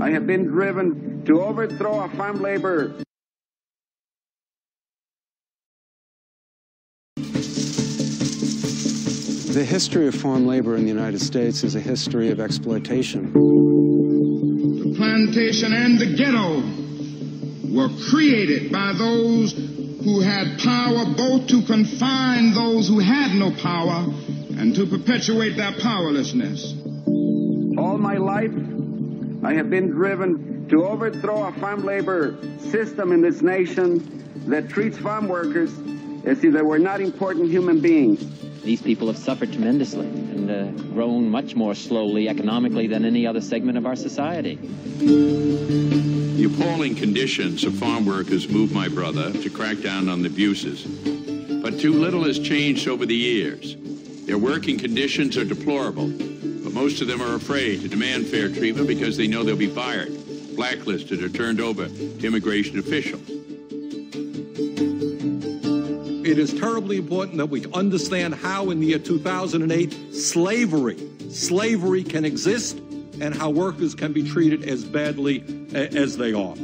I have been driven to overthrow a farm labor The history of farm labor in the United States is a history of exploitation. The plantation and the ghetto were created by those who had power both to confine those who had no power and to perpetuate their powerlessness. All my life, I have been driven to overthrow a farm labor system in this nation that treats farm workers as if they were not important human beings. These people have suffered tremendously and uh, grown much more slowly economically than any other segment of our society. The appalling conditions of farm workers moved my brother to crack down on the abuses. But too little has changed over the years. Their working conditions are deplorable, but most of them are afraid to demand fair treatment because they know they'll be fired, blacklisted, or turned over to immigration officials. It is terribly important that we understand how in the year 2008 slavery slavery can exist and how workers can be treated as badly as they are